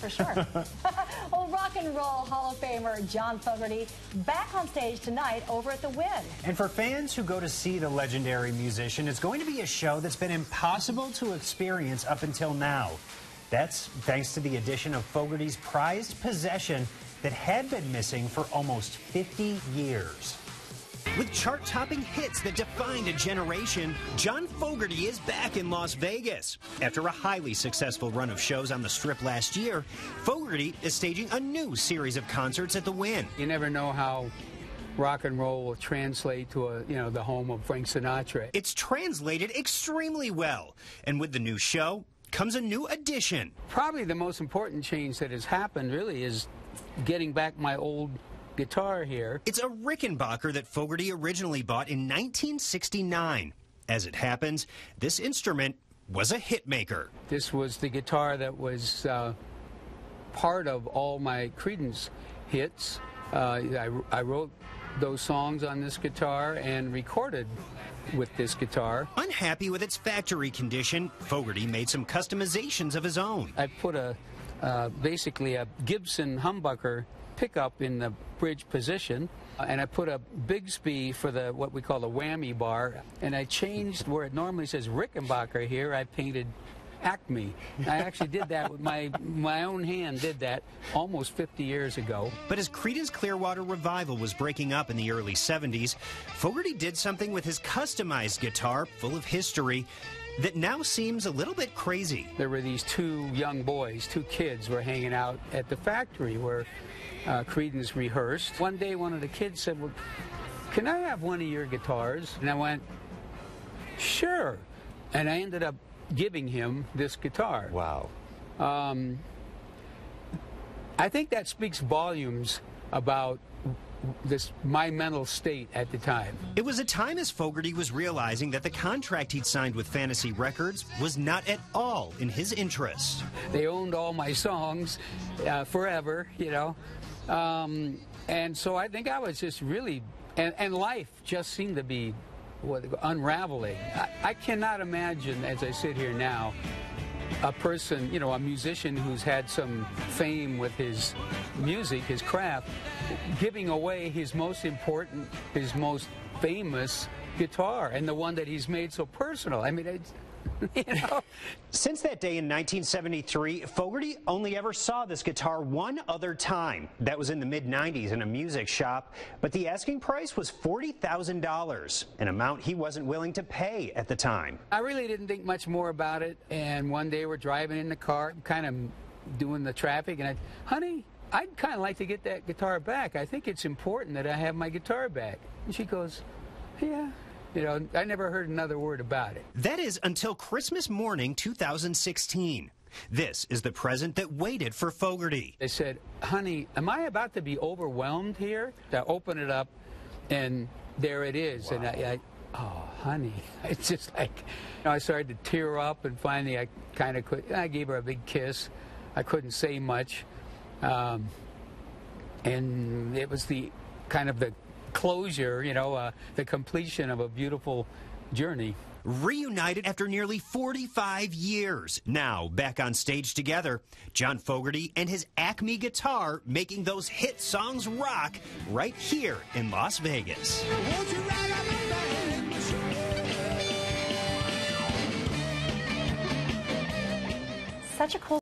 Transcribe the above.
for sure. well, Rock and Roll Hall of Famer John Fogerty back on stage tonight over at the Wynn. And for fans who go to see the legendary musician, it's going to be a show that's been impossible to experience up until now. That's thanks to the addition of Fogerty's prized possession that had been missing for almost 50 years. With chart topping hits that defined a generation, John Fogerty is back in Las Vegas. After a highly successful run of shows on the Strip last year, Fogerty is staging a new series of concerts at the Wynn. You never know how rock and roll will translate to a you know the home of Frank Sinatra. It's translated extremely well, and with the new show comes a new addition. Probably the most important change that has happened really is getting back my old guitar here. It's a Rickenbacker that Fogerty originally bought in 1969. As it happens, this instrument was a hit maker. This was the guitar that was uh, part of all my Creedence hits. Uh, I, I wrote those songs on this guitar and recorded with this guitar. Unhappy with its factory condition, Fogerty made some customizations of his own. I put a uh, basically a Gibson humbucker pickup in the bridge position uh, and I put a Bigsby for the what we call the whammy bar and I changed where it normally says Rickenbacker here I painted Acme. I actually did that with my my own hand. Did that almost 50 years ago. But as Creedence Clearwater Revival was breaking up in the early 70s, Fogerty did something with his customized guitar, full of history, that now seems a little bit crazy. There were these two young boys, two kids, were hanging out at the factory where uh, Creedence rehearsed. One day, one of the kids said, "Well, can I have one of your guitars?" And I went, "Sure." And I ended up giving him this guitar. Wow. Um, I think that speaks volumes about this my mental state at the time. It was a time as Fogerty was realizing that the contract he'd signed with Fantasy Records was not at all in his interest. They owned all my songs uh, forever, you know. Um, and so I think I was just really, and, and life just seemed to be what, unraveling. I, I cannot imagine, as I sit here now, a person, you know, a musician who's had some fame with his music, his craft, giving away his most important, his most famous guitar, and the one that he's made so personal. I mean, it's, you know? Since that day in 1973, Fogerty only ever saw this guitar one other time. That was in the mid 90s in a music shop, but the asking price was $40,000, an amount he wasn't willing to pay at the time. I really didn't think much more about it, and one day we're driving in the car, kind of doing the traffic, and I, honey, I'd kind of like to get that guitar back. I think it's important that I have my guitar back. And she goes, yeah. You know, I never heard another word about it. That is until Christmas morning 2016. This is the present that waited for Fogerty. They said, honey, am I about to be overwhelmed here? I open it up, and there it is. Wow. And I, I, oh, honey. It's just like, you know, I started to tear up, and finally I kind of could, I gave her a big kiss. I couldn't say much. Um, and it was the kind of the closure, you know, uh, the completion of a beautiful journey. Reunited after nearly 45 years. Now back on stage together, John Fogerty and his Acme guitar making those hit songs rock right here in Las Vegas. Such a cool